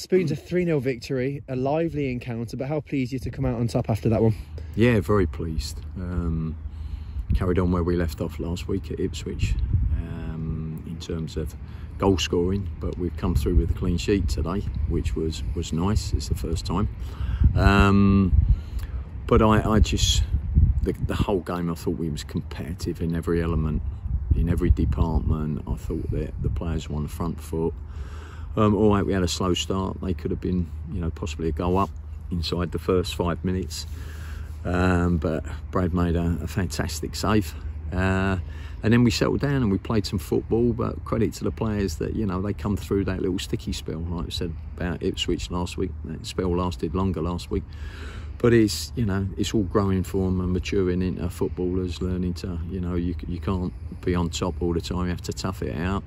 Spoons a 3 0 victory, a lively encounter, but how pleased you to come out on top after that one? Yeah, very pleased. Um, carried on where we left off last week at Ipswich um, in terms of goal scoring, but we've come through with a clean sheet today, which was, was nice. It's the first time. Um, but I, I just, the, the whole game, I thought we was competitive in every element, in every department. I thought that the players were on the front foot. Um, all right, we had a slow start. They could have been, you know, possibly a goal up inside the first five minutes. Um, but Brad made a, a fantastic save. Uh, and then we settled down and we played some football. But credit to the players that you know they come through that little sticky spell, like I said about Ipswich last week. That spell lasted longer last week, but it's you know it's all growing for them and maturing into footballers, learning to you know you you can't be on top all the time. You have to tough it out,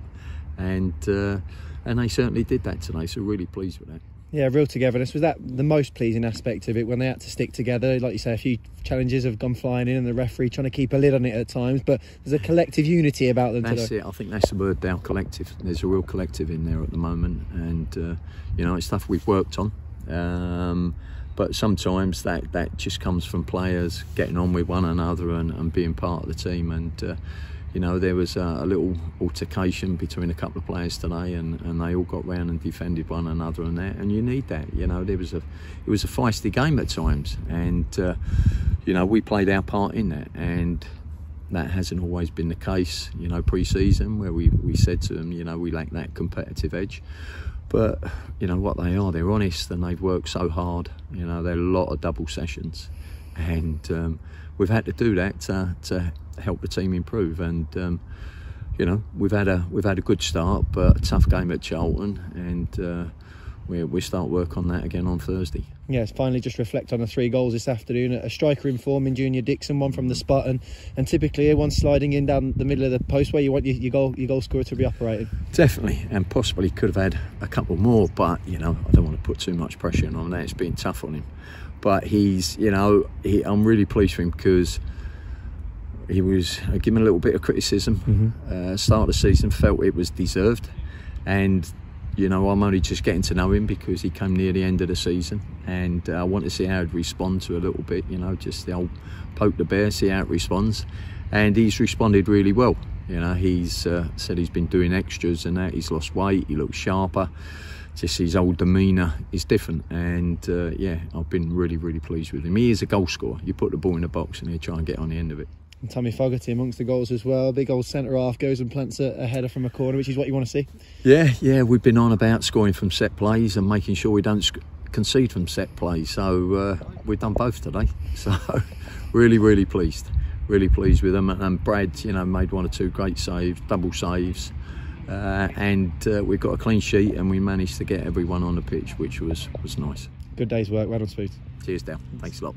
and uh, and they certainly did that today. So really pleased with that. Yeah, real togetherness. Was that the most pleasing aspect of it when they had to stick together? Like you say, a few challenges have gone flying in and the referee trying to keep a lid on it at times, but there's a collective unity about them That's today. it. I think that's the word now, collective. There's a real collective in there at the moment, and uh, you know, it's stuff we've worked on. Um, but sometimes that, that just comes from players getting on with one another and, and being part of the team. And uh, you know, there was a, a, little altercation between a couple of players today, and, and they all got round and defended one another, and that, and you need that. You know, there was a it was a feisty game at times, and uh, you know we played our part in that, and that hasn't always been the case. You know, pre-season where we we said to them, you know, we lack that competitive edge. But you know what they are, they're honest and they've worked so hard. You know, there are a lot of double sessions, and um, we've had to do that to, to help the team improve. And um, you know, we've had a we've had a good start, but a tough game at Charlton, and uh, we we start work on that again on Thursday. Yes, finally just reflect on the three goals this afternoon. A striker in form in Junior Dixon, one from the spot, and, and typically one sliding in down the middle of the post where you want your, your goal your goal scorer to be operating. Definitely, and possibly could have had a couple more, but you know I don't want to put too much pressure on that. It's been tough on him, but he's you know he, I'm really pleased with him because he was uh, given a little bit of criticism. Mm-hmm. Uh, start of the season, felt it was deserved, and you know I'm only just getting to know him because he came near the end of the season, and uh, I want to see how he'd respond to a little bit. You know, just the old poke the bear, see how it responds, and he's responded really well. You know, he's uh, said he's been doing extras and that. He's lost weight. He looks sharper. Just his old demeanour is different, and uh, yeah, I've been really, really pleased with him. He is a goal scorer. You put the ball in the box, and he'll try and get on the end of it. And Tommy Fogarty amongst the goals as well. Big old centre half goes and plants a, a, header from a corner, which is what you want to see. Yeah, yeah, we've been on about scoring from set plays and making sure we don't sc- concede from set plays. So uh, we've done both today. So really, really pleased. Really pleased with them. And Brad, you know, made one or two great saves, double saves. Uh, and uh, we've got a clean sheet and we managed to get everyone on the pitch, which was, was nice. Good day's work. Well done, Spoons. Cheers, Dale. Thanks a lot.